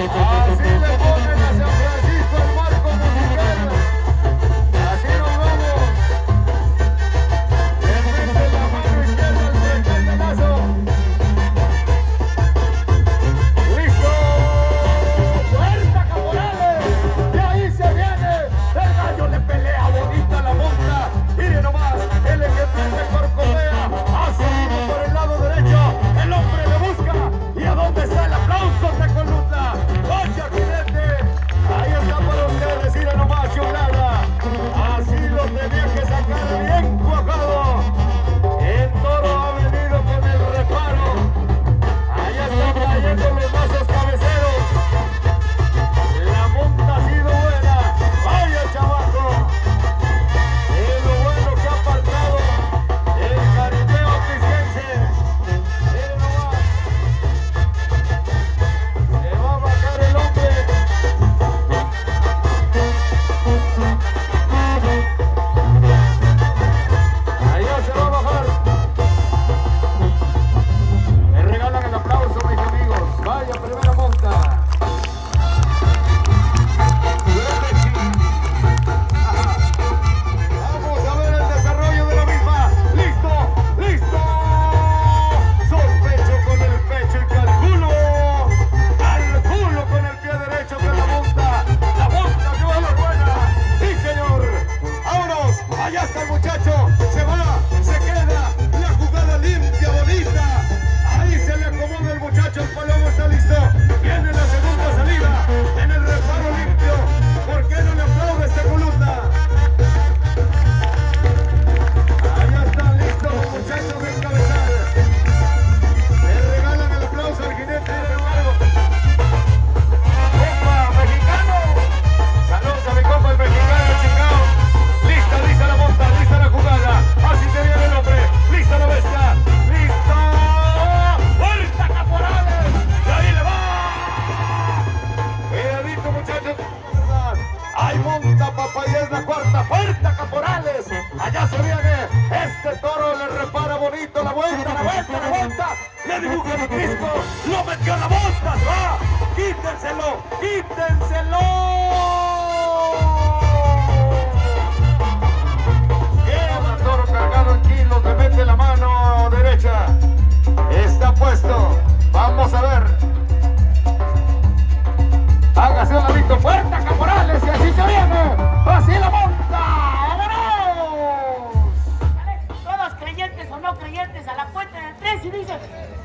Oh.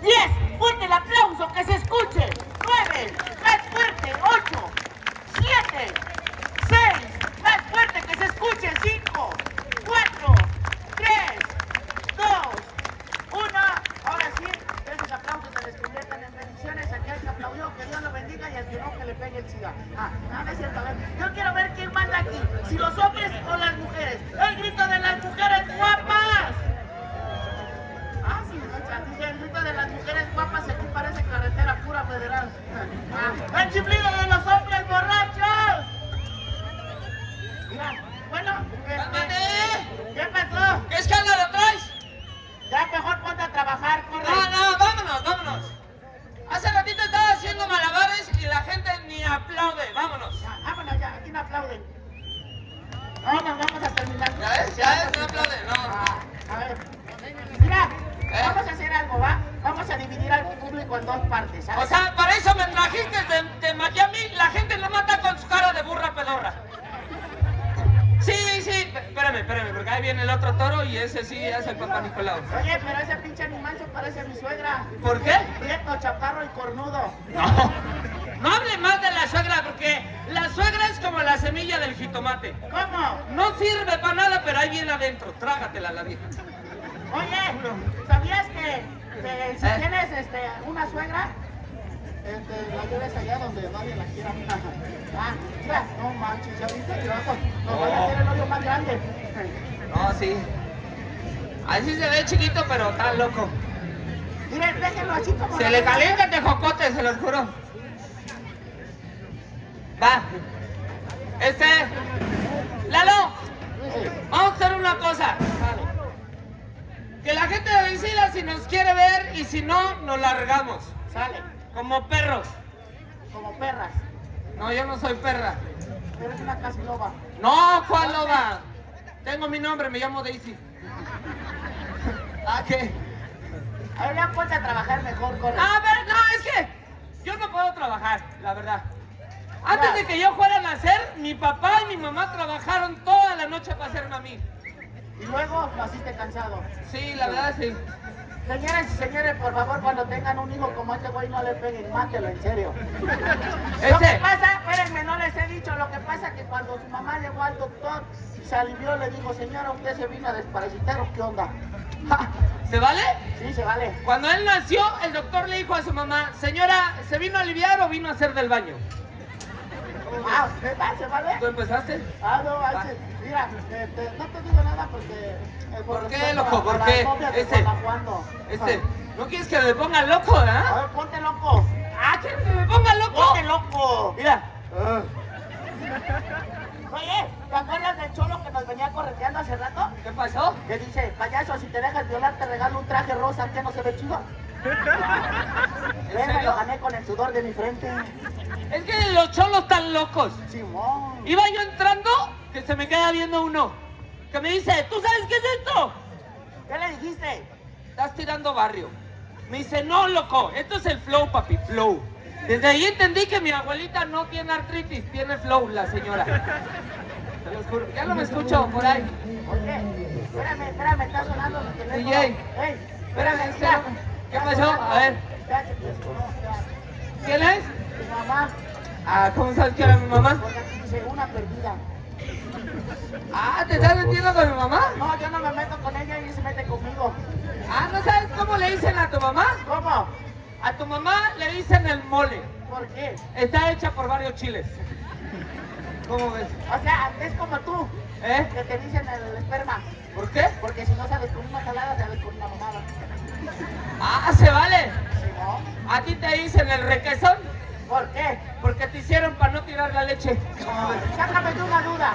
Yes. de no. A ver. Mira, vamos a hacer algo, ¿va? Vamos a dividir al público en dos partes. O sea, para eso me trajiste de, de Miami, la gente lo mata con su cara de burra pedorra. Sí, sí, espérame, espérame, porque ahí viene el otro toro y ese sí es el papá Nicolau. Oye, pero ese pinche animal se parece a mi suegra. ¿Por qué? Prieto, chaparro y cornudo. No, no hable más de la suegra porque la suegra es como la semilla del jitomate. ¿Cómo? No sirve para nada, pero ahí viene adentro. Trágatela la vieja. Oye, ¿sabías que, si ¿Eh? tienes este, una suegra, este, la lleves allá donde nadie la quiera? ah, no manches, ya viste, tirazo. Nos van a hacer el hoyo más grande. No, sí. Así se ve chiquito, pero tan loco. Miren, así como... Se le calienta de jocote, se los juro. Va. Este. Lalo, vamos a hacer una cosa. Que la gente decida si nos quiere ver y si no, nos largamos. Sale. Como perros. Como perras. No, yo no soy perra. Eres una casi loba. No, ¿cuál loba? Tengo mi nombre, me llamo Daisy. ¿A qué? Ahora ponte a trabajar mejor con... A ver, no, es que yo no puedo trabajar, la verdad. Antes de que yo fuera a nacer, mi papá y mi mamá trabajaron toda la noche para hacerme a mí. Y luego naciste cansado. Sí, la verdad sí. Señoras y señores, por favor, cuando tengan un hijo como este güey, no le peguen, mátelo, en serio. Lo que pasa, espérenme, no les he dicho, lo que pasa es que cuando su mamá llegó al doctor, se alivió, le dijo, señora, usted se vino a desparasitar, ¿o qué onda? ¿se vale? sí, se vale. Cuando él nació, el doctor le dijo a su mamá, señora, ¿se vino a aliviar o vino a hacer del baño? Ah, ¿verdad? ¿Se vale? ¿Tú empezaste? Ah, no, sí. mira, eh, no te digo nada porque... eh, ¿Por qué, loco? a- ¿Por a qué? Guanajuato. Este, ¿no quieres que me ponga loco, A ah? ver, ponte loco. ¿Ah, quieres que me ponga loco? Ponte loco. Mira, Oye, ¿te acuerdas del cholo que nos venía correteando hace rato? ¿qué pasó? Que dice, payaso, si te dejas violar te regalo un traje rosa que no se ve chido. ¿En Ven, me serio? lo gané con el sudor de mi frente. Es que los cholos están locos. Simón. Iba yo entrando, que se me queda viendo uno, que me dice, ¿tú sabes qué es esto? ¿Qué le dijiste? Estás tirando barrio. Me dice, no, loco, esto es el flow, papi, flow. Desde ahí entendí que mi abuelita no tiene artritis, tiene flow, la señora. Te lo juro. Ya no me escucho por ahí. Oye, espérame, espérame, está sonando. DJ. Ey, Espérame, mira, espérame. ¿Qué pasó? A ver. ¿Quién es? Tu mamá, Ah, ¿cómo sabes que era mi mamá? porque aquí dice una perdida. Ah, ¿te estás metiendo con mi mamá? No, yo no me meto con ella y ella se mete conmigo. Ah, ¿no sabes cómo le dicen a tu mamá? ¿Cómo? A tu mamá le dicen el mole. ¿Por qué? Está hecha por varios chiles. ¿Cómo ves? O sea, es como tú, ¿Eh? que te dicen el esperma. ¿Por qué? Porque si no sabes con una jalada, sabes con una mamada. Ah, se vale. ¿Sí, no? A ti te dicen el requesón ¿Por qué? porque te hicieron para no tirar la leche. Sácame de una duda.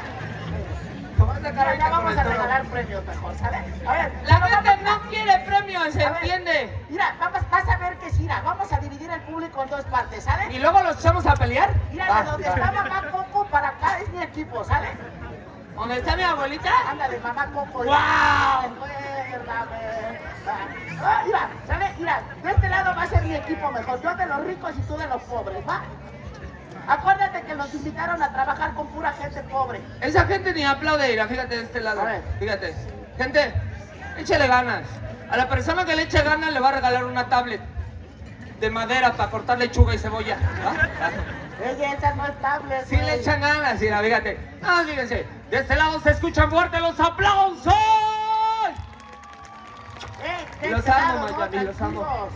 ¿Cómo vas a sacar Mira, ahorita ya vamos a regalar premios mejor, ¿sabes? A ver, La gente no quiere premios, ¿se entiende? Mira, vamos, vas a ver que sí, mira, vamos a dividir el público en dos partes, ¿sale? ¿Y luego los echamos a pelear? Mira, de donde está mamá Coco para acá es mi equipo, ¿sale? ¿Dónde está mi abuelita? Ándale, mamá Coco. Recuérdame. Ah, mira, ¿sale? Mira, de este lado va a ser mi equipo mejor. Yo de los ricos y tú de los pobres, ¿va? Acuérdate que nos invitaron a trabajar con pura gente pobre. Esa gente ni aplaude, mira, fíjate de este lado. A ver. Fíjate. Gente, échale ganas. A la persona que le eche ganas le va a regalar una tablet de madera para cortar lechuga y cebolla. ¿va? Ella, esa no es tablet. Si le echan ganas, mira, fíjate. Ah, fíjense, de este lado se escuchan fuerte los aplausos. ¡Eh! de Los este amo, Miami, los amo.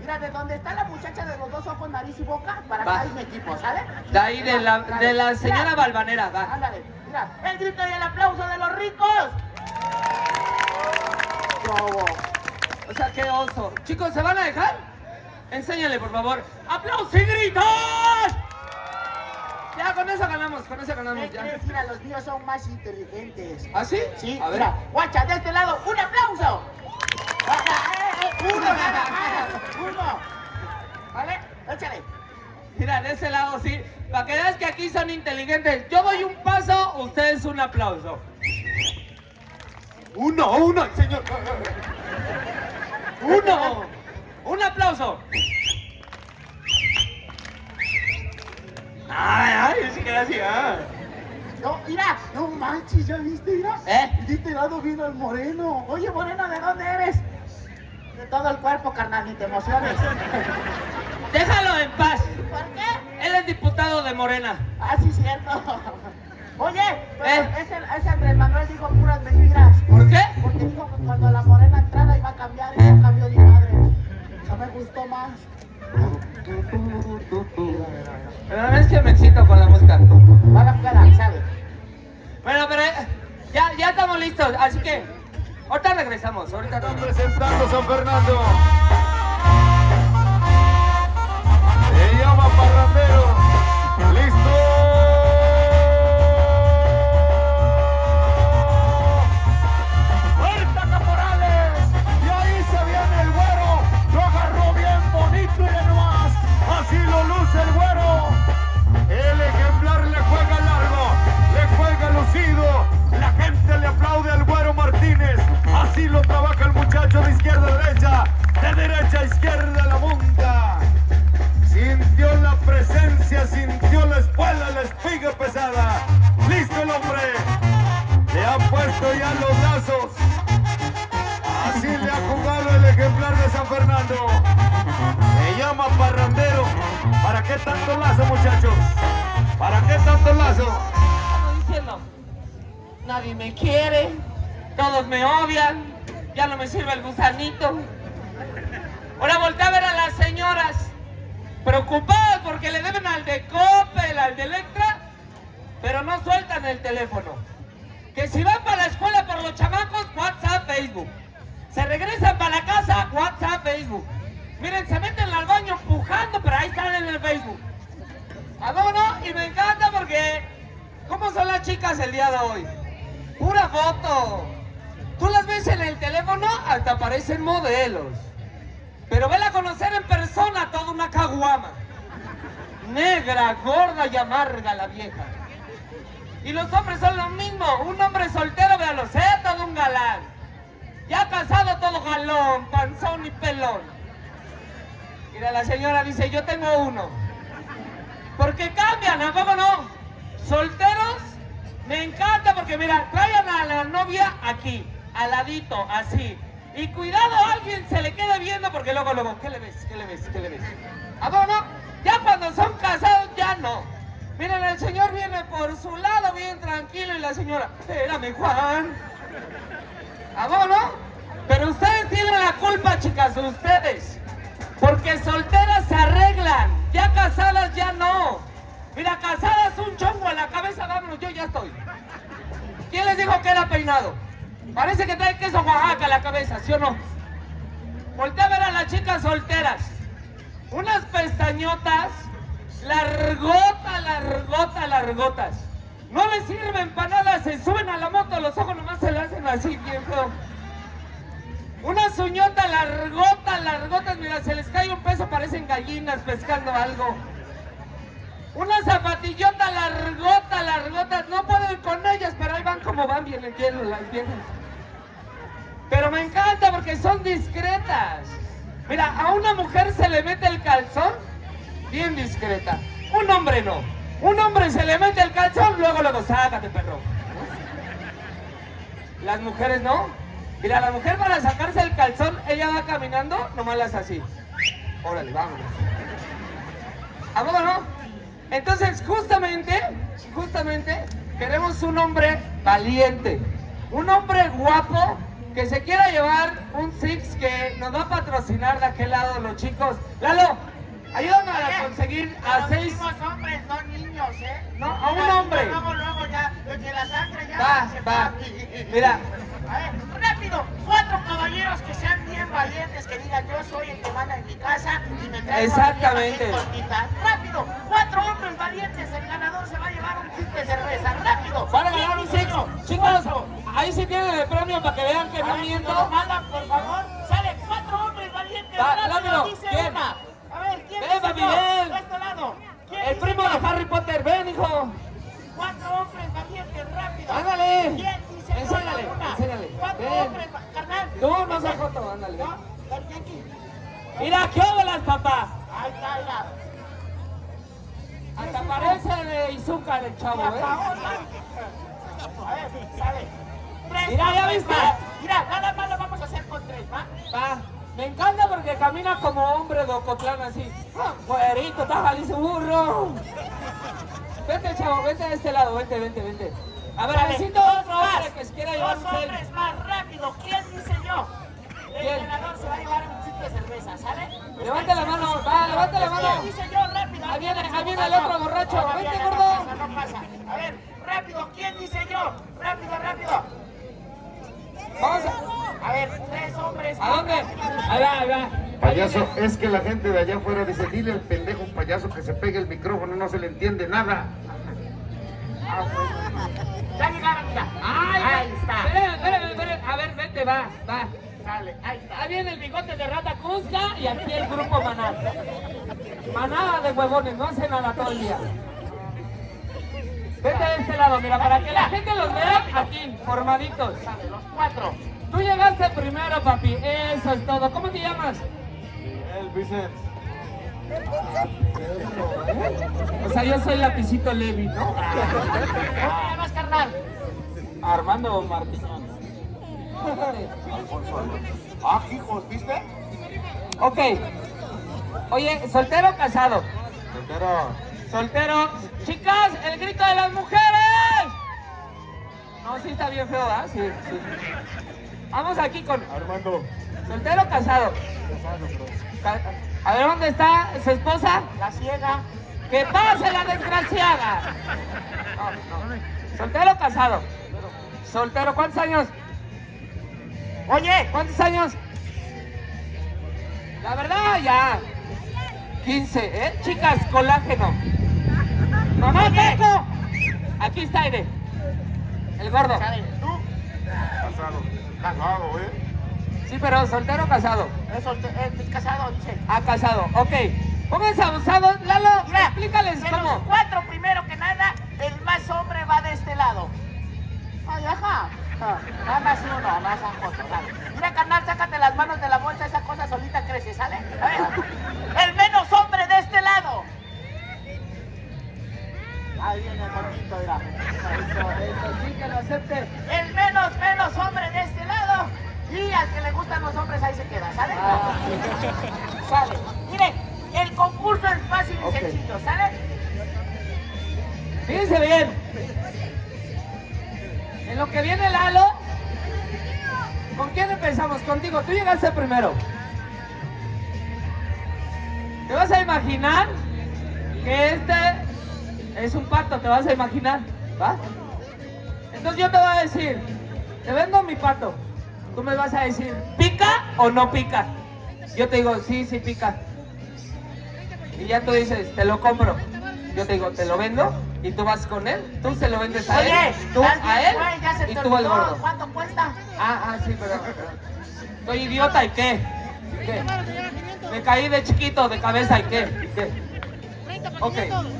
Mira, de donde está la muchacha de los dos ojos, nariz y boca, para acá es mi equipo, ¿sale? De ahí, de la, de la señora Balvanera, va. Ándale, mira, el grito y el aplauso de los ricos. O sea, qué oso. Chicos, ¿se van a dejar? Enséñale, por favor. ¡Aplausos y gritos! Ya, con eso ganamos, con eso ¿Qué ganamos, ya. los míos son más inteligentes. ¿Ah, sí? Sí, A ver. mira, guacha, de este lado, un aplauso. Eh, eh, Uno, nada más, uno. ¿Vale? Échale. Mira, de ese lado sí. Para que veas que aquí son inteligentes. Yo doy un paso, ustedes un aplauso. Uno, uno, señor. Uno. Un aplauso. Ay, ay, sí que así, ah. No, mira, no manches, ¿ya viste? Mira. ¿Eh? De este lado vino el moreno. Oye, moreno, ¿de dónde eres? De todo el cuerpo, carnal, ni te emociones. Déjalo en paz. ¿Por qué? Él es diputado de Morena. Ah, sí, cierto. Oye, pero ¿Eh? ese, ese Andrés Manuel dijo puras mentiras. ¿Por qué? Porque dijo que cuando la morena entrara iba a cambiar y no cambió ni No me gustó más. La verdad es que me excito con la música. Va la cara, ¿sabe? Bueno, pero eh, ya, ya estamos listos, así que ahorita regresamos, ahorita Están regresamos. presentando San Fernando. soltando ya los lazos. Así le ha jugado el ejemplar de San Fernando. Se llama Parrandero. ¿Para qué tanto lazo, muchachos? ¿Para qué tanto lazo? diciendo, nadie me quiere, todos me odian, ya no me sirve el gusanito. Ahora voltea a ver a las señoras, preocupadas porque le deben al de Coppel, al de Electra, pero no sueltan el teléfono. Que si van para la escuela por los chamacos, WhatsApp, Facebook. Se regresan para la casa, WhatsApp, Facebook. Miren, se meten al baño empujando, pero ahí están en el Facebook. ¿A no? Y me encanta porque, ¿cómo son las chicas el día de hoy? Pura foto. Tú las ves en el teléfono, hasta parecen modelos. Pero vela a conocer en persona toda una caguama. Negra, gorda y amarga la vieja. Y los hombres son lo mismo. Un hombre soltero, véalo, sé todo un galán. Ya casado todo galón, panzón y pelón. Mira, la señora dice, yo tengo uno. Porque cambian, ¿a poco no? Solteros, me encanta porque mira, traigan a la novia aquí, al ladito, así. Y cuidado, alguien se le queda viendo porque luego, luego, ¿qué le ves? ¿Qué le ves? ¿Qué le ves? ¿A poco no? Ya cuando son casados, ya no. Miren, el señor viene por su lado bien tranquilo y la señora, espérame, Juan. ¿A no? Pero ustedes tienen la culpa, chicas, ustedes. Porque solteras se arreglan, ya casadas ya no. Mira, casadas un chongo en la cabeza, vámonos, yo ya estoy. ¿Quién les dijo que era peinado? Parece que trae queso Oaxaca en la cabeza, ¿sí o no? Voltea a ver a las chicas solteras. Unas pestañotas, largota, largota, largotas. No les sirven para nada, se suben a la moto, los ojos nomás se le hacen así, bien feo. Unas uñotas largotas, mira, se les cae un peso, parecen gallinas pescando algo. Una zapatillota largota, largotas, no pueden con ellas, pero ahí van como van, bien entiendo las viejas. Pero me encanta porque son discretas. Mira, a una mujer se le mete el calzón, bien discreta. Un hombre no. Un hombre se le mete el calzón, luego luego, sácate, perro. Las mujeres no. Mira, la mujer para sacarse el calzón, ella va caminando, nomás las así. Órale, vámonos. ¿A poco no? Entonces, justamente, justamente, queremos un hombre valiente. Un hombre guapo que se quiera llevar un Six que nos va a patrocinar de aquel lado los chicos. Lalo, ayúdame a conseguir a Pero seis. hombres, no niños, ¿eh? No, a un hombre. Luego, luego ya, desde la sangre ya Va, se va. Mira, A ver, rápido, cuatro caballeros que sean bien valientes, que digan yo soy el que manda en mi casa y me traigo Exactamente. a. Rápido, cuatro hombres valientes, el ganador se va a llevar un kit de cerveza. Rápido. van a ganar un ¿Quién Six. dice yo? Chicos, ahí sí tienen el premio para que vean que A no miento. nos lo mandan, por favor. Sale cuatro hombres valientes. Va, rápido, rápido. dice ¿Quién? una. A ver, ¿quién Ven, dice papi, yo? ven. De este lado. ¿Quién El dice primo yo? de Harry Potter, ven, hijo. Cuatro hombres valientes, rápido. Ándale. Enséñale, enséñale. Cuatro Ven. hombres, carnal. Tú no seas joto, ándale. ¿No? Yankee. Mira, ¿qué óbolas, papá? Ahí está, mira. Hasta parece de Izúcar el chavo, ¿eh? A ver, sale. Tres Mira, ¿ya viste? Mira, nada más lo vamos a hacer con tres, ¿va? Va. Me encanta porque camina como hombre de Ocotlán así. Ah, Güerito, está Jalisco burro. Vente, chavo, vente de este lado, vente, vente, vente. A ver, necesito otro más. que se quiera llevar Dos hombres más, rápido. ¿Quién dice yo? El ¿Quién? ganador se va a llevar un kit de cerveza, ¿sale? Levante la mano, va, levante la mano. ¿Quién dice yo? Rápido. Ahí viene, ahí viene el otro borracho. Ahora Vente, gordo. No pasa, no pasa. A ver, rápido. ¿Quién dice yo? Rápido, rápido. Vamos a... A ver, tres hombres. ¿A dónde? Ahí va, ahí va. Payaso, es que la gente de allá afuera dice, dile al pendejo payaso que se pegue el micrófono, no se le entiende nada. Ya llegaron, mira. Ay, Ahí está. Espérame, espérame, espérame. A ver, vete, va, va. Sale, ahí está. Ahí viene el bigote de rata Cusca y aquí el grupo Maná. Manada de huevones, no hace nada todo el día. Vete de este lado, mira, para que la gente los vea aquí, formaditos. Los cuatro. Tú llegaste primero, papi. Eso es todo. ¿Cómo te llamas? Vicente. O sea, yo soy lapicito Levi, ¿no? ¿Cómo te llamas, carnal? Armando Martiñón. Ah, hijos, ¿viste? Ok. Oye, soltero o casado. Soltero. Soltero. Chicas, el grito de las mujeres. No, sí está bien feo, ¿verdad? Sí, sí. Vamos aquí con Armando. soltero o casado. Casado, bro. A ver, ¿dónde está su esposa? La ciega. ¡Que pase la desgraciada! No, no. ¿Soltero o casado? Soltero, ¿cuántos años? Oye, ¿Cuántos años? La verdad, ya. 15, ¿eh? Chicas, colágeno. Mamá, Paco. Aquí está Aire. El gordo. Casado. Casado, ¿eh? Sí, pero soltero o casado. Es, solte- es casado, dice. Ah, casado. Ok. Pónganse abusados. Lalo, Mira, explícales de los cómo. cuatro, primero que nada, el más hombre va de este lado. Ay, ajá. Ah, Nada más uno, no más a. Mira, carnal, sácate las manos de la te vas a imaginar, ¿va? Entonces yo te voy a decir, te vendo mi pato. Tú me vas a decir, ¿pica o no pica? Yo te digo, sí, sí pica. Y ya tú dices, te lo compro. Yo te digo, te lo vendo y tú vas con él. Tú se lo vendes a Oye, él, tú ¿estás a él güey? ya se y tú al gordo. ¿Cuánto cuesta? Ah, ah, sí, perdón. Soy idiota y qué? ¿Qué? Me caí de chiquito de cabeza y qué? ¿Qué? Ok,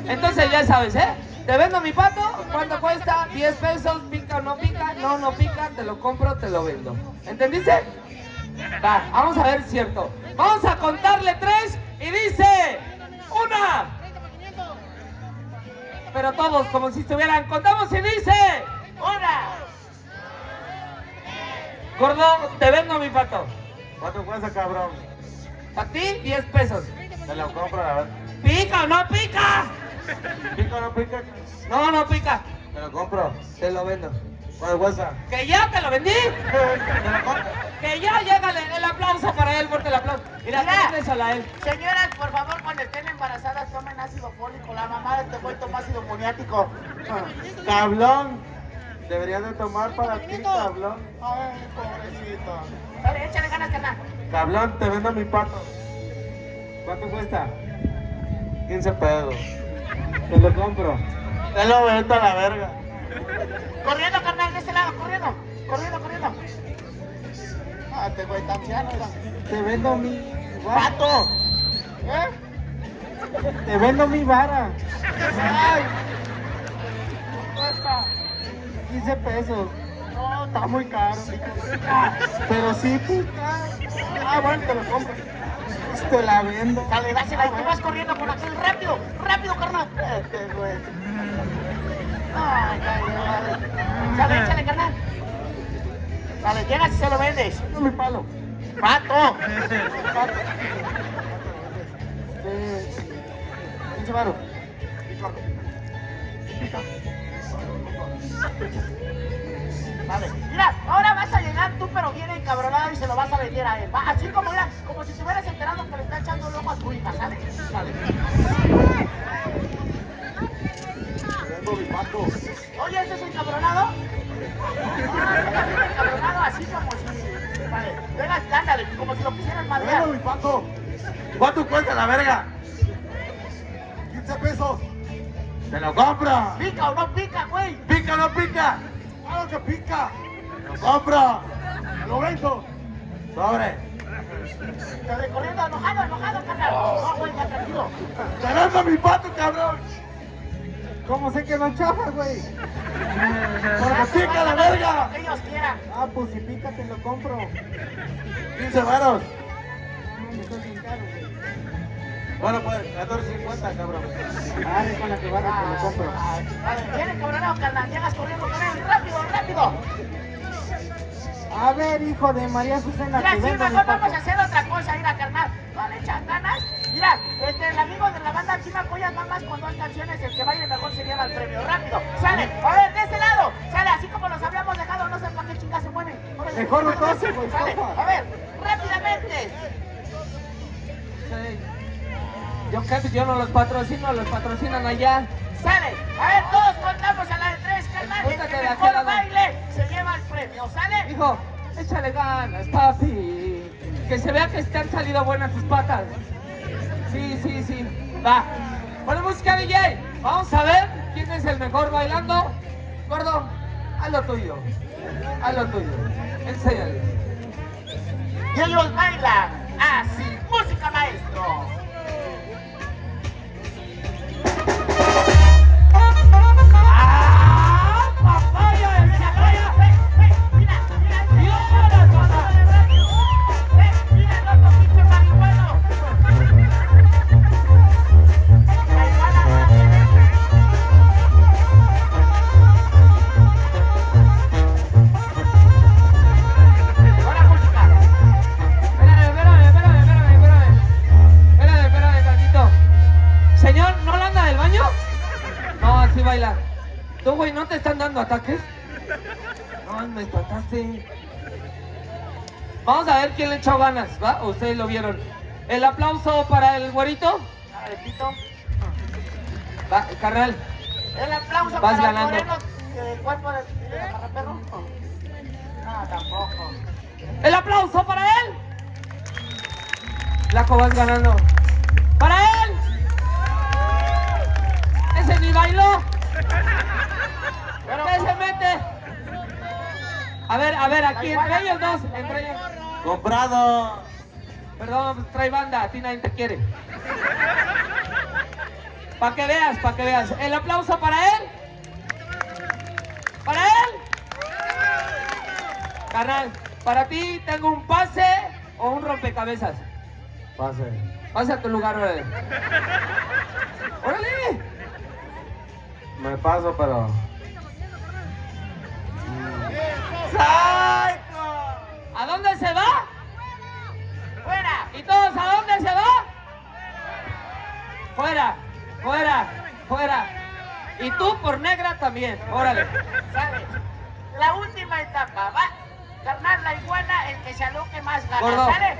entonces ya sabes, ¿eh? Te vendo mi pato, ¿cuánto cuesta? 10 pesos, pica o no pica, no, no pica, te lo compro, te lo vendo. ¿Entendiste? Va, vamos a ver si cierto. Vamos a contarle tres y dice, una. Pero todos como si estuvieran, contamos y dice, ¡Una! gordo, te vendo mi pato. ¿Cuánto cuesta, cabrón? A ti, 10 pesos. Te lo compro, a ver. ¿Pica o no pica? ¿Pica o no pica? No, no pica. Te lo compro. Te lo vendo. ¿Cuánto cuesta? Que ya te lo vendí. Te lo compro. Que ya llega el aplauso para él, fuerte el aplauso. Mira, Mira. a él. Señoras, por favor, cuando estén embarazadas, tomen ácido fólico. La mamá de este güey toma ácido moniático. Cablón. Deberías de tomar para ti, cablón. Ay, pobrecito. Dale, échale ganas, carnal. Cablón, te vendo mi pato. ¿Cuánto cuesta? 15 pesos. Te lo compro. Te lo vendo a la verga. Corriendo, carnal, de este lado, corriendo. Corriendo, corriendo. Ah, está anciano, mira. Te vendo mi ¡Pato! ¿Eh? Te vendo mi vara. ¡Ay! Cuesta. 15 pesos. No, Está muy caro, Pero sí pica. Ah, bueno, te lo compro. Te la vendo. Dale, dásela y tú vas corriendo con aquel rápido, rápido, carnal. Este, güey. Ay, ay. Dale, échale, carnal. Dale, llegas y se lo vendes. No mi palo. ¡Pato! Este, 15 varos. Vale. Mira, bien encabronado y se lo vas a vender a él. ¿va? Así como, mira, como si te hubieras enterado que le está echando el ojo a tu hija, ¿sale? Sale. Oye, ¿este es encabronado? Encabronado así como si... Vale, venga, ándale, como si lo quisieras madrear. mi pato. ¿Cuánto cuesta la verga? 15 pesos. Te lo compro. ¿Pica o no pica, güey? ¿Pica o no pica? Claro que pica. Te lo compro. Lo vendo. Sobre. Te corriendo, enojado, enojado, carnal. No, güey, ya tranquilo. Te mi pato, cabrón. ¿Cómo sé que no chafa, güey? Porque pica la verga. Lo que ellos quieran. Ah, pues si pica te lo compro. 15 varos. No, me estás bien caro, güey. Bueno, pues, 14.50, cabrón. Dale con la que barra te lo compro. Vale, viene carnal. Llegas corriendo con él. ¡Rápido, rápido! A ver, hijo de María Susana, Mira, sí, mejor vamos a hacer otra cosa, mira, carnal. No le echan ganas Mira, este, el amigo de la banda Chima Collas nada más con dos canciones, el que baile mejor se lleva el premio. Rápido, sale. A ver, de este lado, sale, así como los habíamos dejado, no sé para qué chingas se mueven. Órale. Mejor doce, güey, Sale, a ver, rápidamente. Sí. Yo yo no los patrocino, los patrocinan allá. Sale. A ver, todos contamos a la de tres, carnal. El que mejor baile ¿Sale? Hijo, échale ganas, papi. Que se vea que han salido buenas tus patas. Sí, sí, sí. Va. Pon música, DJ. Vamos a ver quién es el mejor bailando. Gordo, haz lo tuyo. Haz lo tuyo. Enséñale. Y ellos bailan así. Música, maestro. Echó ganas, ¿va? Ustedes lo vieron. El aplauso para el güerito. Va, carnal. El aplauso Vas para ganando. el moreno del cuerpo de, de perro. No, tampoco. El aplauso para él. Flaco, vas ganando. ¡Para él! Ese ni bailó. ¿Qué se mete? A ver, a ver, aquí entre ellos dos, entre ellos. Comprado. Perdón, pues, trae banda, a ti nadie te quiere. Para que veas, para que veas. El aplauso para él. Para él. Carnal, para ti tengo un pase o un rompecabezas. Pase. Pase a tu lugar, órale. ¡Órale! Me paso, pero. ¿A dónde se va? fuera. ¿Y todos a dónde se va? Fuera, fuera, fuera. Y tú por negra también, órale. La última etapa, va. Carnal, la iguana, el que se aloque más gana. ¿Sale?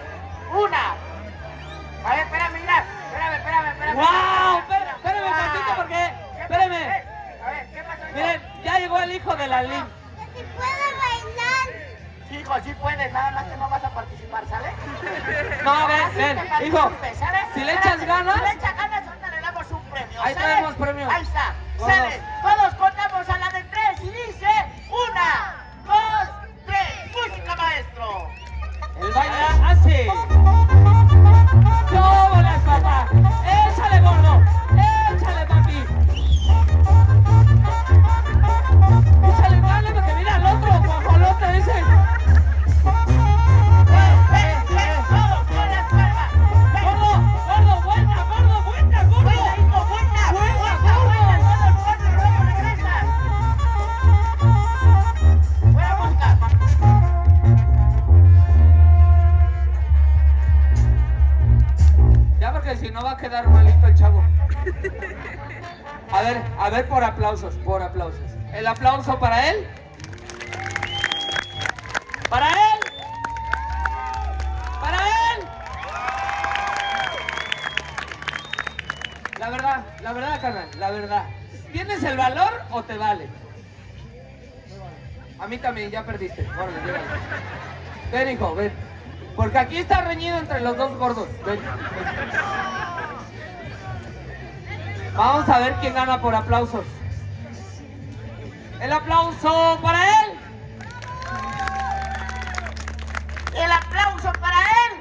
Si no va a quedar malito el chavo. A ver, a ver por aplausos, por aplausos. El aplauso para él. Para él. Para él. La verdad, la verdad, carnal, la verdad. ¿Tienes el valor o te vale? A mí también, ya perdiste. Órale, hijo, ven. Porque aquí está reñido entre los dos gordos. Ven, ven. Vamos a ver quién gana por aplausos. El aplauso para él. ¡El aplauso para él!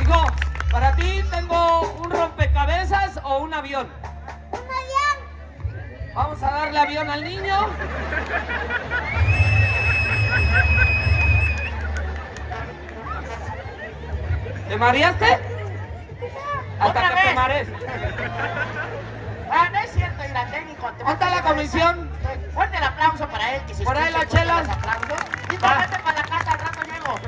Hijo, para ti tengo un rompecabezas o un avión. Un avión. Vamos a darle avión al niño. Mareaste? Hasta Otra que te marees. Ah, no es cierto, Ira técnico. ¿Dónde está la comisión? Fuerte el aplauso para él. Que Por ahí escuche la fuerte chela. los aplausos. Y para la casa, al rato llego.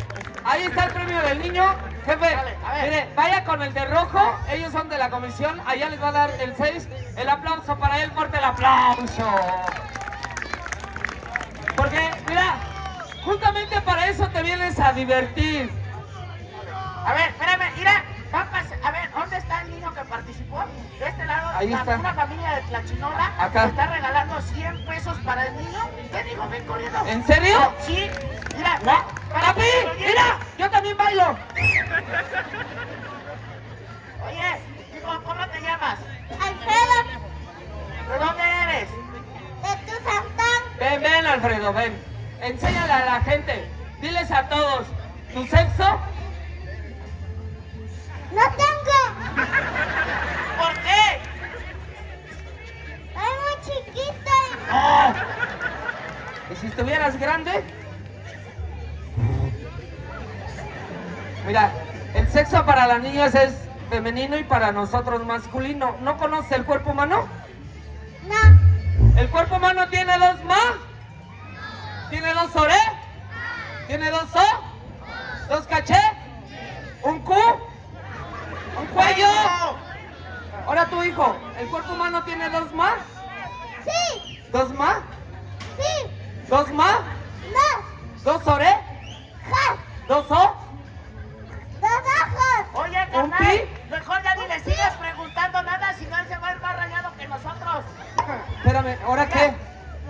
Ahí está el premio del niño. Jefe, Dale, a ver. mire, vaya con el de rojo, ellos son de la comisión, allá les va a dar el 6, el aplauso para él, fuerte el aplauso. Porque, mira, justamente para eso te vienes a divertir. A ver, espérame, mira, va a ver, ¿dónde está el niño que participó? De este lado, Ahí la- está. una familia de Tlachinola Acá. está regalando 100 pesos para el niño. ¿Qué digo? Ven corriendo. ¿En serio? Sí, mira, ¿No? para lleve. ¡Mira! ¡Yo también bailo! Oye, digo, ¿cómo te llamas? Alfredo, ¿De dónde eres? de tu santán. Ven, ven, Alfredo, ven. Enséñale a la gente. Diles a todos, ¿tu sexo? No tengo. ¿Por qué? Soy muy chiquita. ¡Oh! ¿Y si estuvieras grande? Mira, el sexo para las niñas es femenino y para nosotros masculino. ¿No conoces el cuerpo humano? No. El cuerpo humano tiene dos ma. Tiene dos ore. Tiene dos o. Dos caché. Un cu. Un cuello. Ahora tu hijo. ¿El cuerpo humano tiene dos ma? Sí. ¿Dos ma? Sí. ¿Dos ma? Dos. ¿Dos ore? Ja. ¿Dos o? Dos ojos. Oye, ¿Un carnal, pi? mejor ya ni le sigas preguntando nada, si no él se va a ir más rayado que nosotros. Espérame, ¿ahora qué?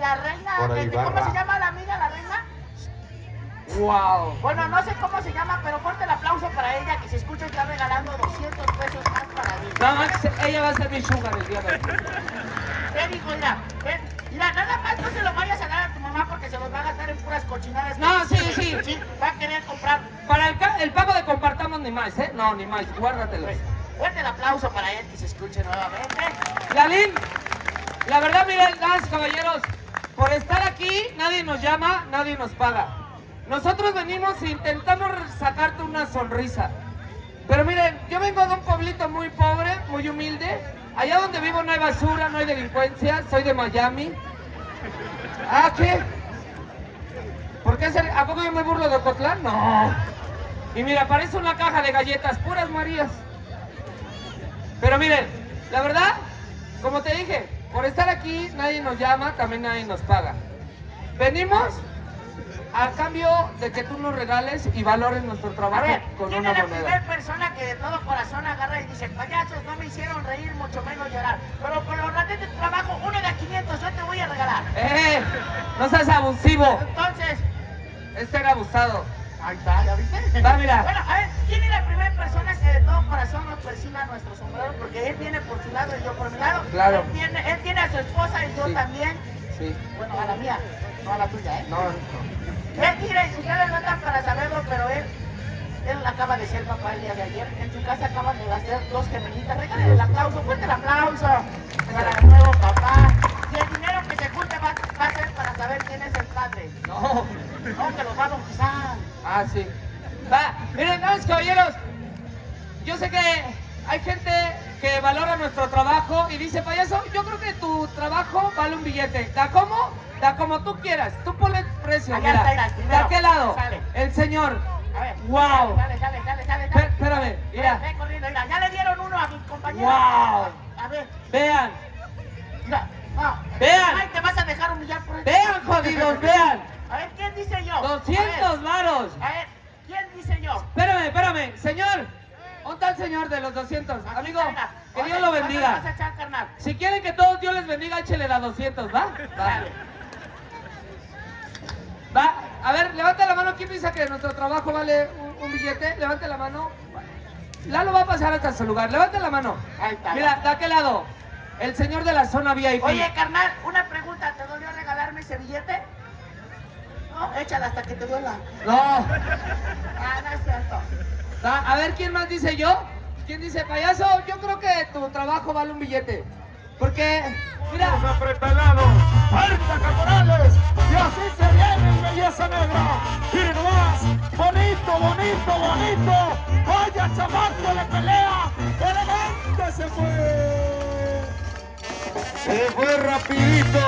La reina, ¿cómo se llama la amiga, la reina? ¡Wow! Bueno, no sé cómo se llama, pero fuerte el aplauso para ella, que se escucha está regalando 200 pesos más para mí. No, es- ella va a ser mi sugar el día de hoy. Ven, hijo, mira, ven. Mira, nada más no se lo vayas a dar a tu mamá porque se los va a gastar en puras cochinadas. No, sí, sí. Sí, va a querer comprar. Para el, pago de compartamos ni más, ¿eh? No, ni más, guárdatelos. Fuerte el aplauso para él, que se escuche nuevamente. Lalín, la verdad, miren, damas caballeros, por estar aquí nadie nos llama, nadie nos paga. Nosotros venimos intentamos sacarte una sonrisa. Pero miren, yo vengo de un pueblito muy pobre, muy humilde. Allá donde vivo no hay basura, no hay delincuencia, soy de Miami. ¿Ah, qué? ¿Por qué ser- ¿A poco yo me burlo de Ocotlán? No. Y mira, parece una caja de galletas, puras Marías. Pero miren, la verdad, como te dije, por estar aquí nadie nos llama, también nadie nos paga. Venimos a cambio de que tú nos regales y valores nuestro A trabajo ver, con ¿quién una es la moneda. primera persona que de todo corazón agarra y dice, payasos, no me hicieron reír, mucho menos llorar? Pero por los ratos de trabajo, uno de a 500 yo te voy a regalar. ¡Eh! No seas abusivo. Entonces, Este era abusado. ahí está, ¿ya viste? Va, mira. Bueno, a ver, ¿quién es la primera persona que de todo corazón nos persina nuestro sombrero? Porque él viene por su lado y yo por mi lado. Claro. Él tiene, él tiene a su esposa y yo Sí. también. Sí. Bueno, a la mía, no a la tuya, ¿eh? No, no. Él quiere, ustedes no para saberlo, pero él, él acaba de ser papá el día de ayer. En su casa acaban de hacer dos gemelitas. Regalen el aplauso, fuerte el aplauso para el nuevo papá. Y el dinero que se junte va, a ser para saber quién es el padre. No. No, que los va a bautizar. Ah, sí. Va, miren, damas y caballeros, yo sé que hay gente que valora nuestro trabajo y dice, payaso, yo creo que tu trabajo vale un billete. ¿Da cómo? Da como tú quieras. Tú ponle precio. Allá Mira, está, mira, ¿de aquel lado? Sale. El señor. A ver. Wow. Dale, dale, dale. Espé- dale. Espérame, mira. ven corriendo, mira. Ya le dieron uno a mi compañero. Wow. A ver, Vean, mira. No. Vean. Ay, te vas a dejar humillar por esto. vean, jodidos, vean. A ver, ¿quién dice yo? A 200 varos. A ver, ¿quién dice yo? Espérame, espérame, señor. ¿Dónde está el señor de los 200? Aquí Amigo, está, que Dios lo ¿cuánto le bendiga. vas a echar? Si quieren que todos Dios les bendiga, échele la 200, ¿va? Va. Dale. Va. A ver, levanta la mano. ¿Quién piensa que nuestro trabajo vale un, un billete? Levante la mano. Lalo va a pasar hasta su lugar. Levante la mano. Ahí está. Mira, de aquel lado. El señor de la zona VIP. Oye, carnal, una pregunta. ¿Te dolió regalarme ese billete? No, échala hasta que te duela. No. Ah, no es cierto. Va, A ver, ¿quién más dice yo? ¿Quién dice, payaso? Yo creo que tu trabajo vale un billete. Porque, mira, Vamos apretalados, Marta Caporales, y así se viene en belleza negra. Miren nomás, bonito, bonito, bonito. Vaya chamaco de pelea, elegante se fue. Se fue rapidito.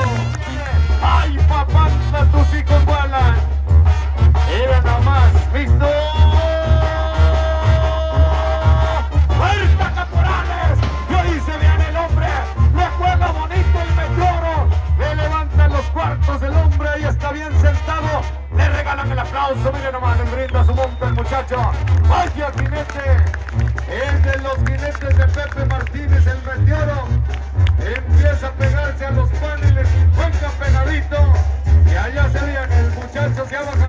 Ay, papá, tus hijos vuelan. Era nomás, visto. Le regalan el aplauso. Mire nomás, le brinda su monta el muchacho. Vaya jinete. Es de los jinetes de Pepe Martínez, el meteoro. Empieza a pegarse a los paneles y pegadito. Y allá se vean, el muchacho se ha bajado.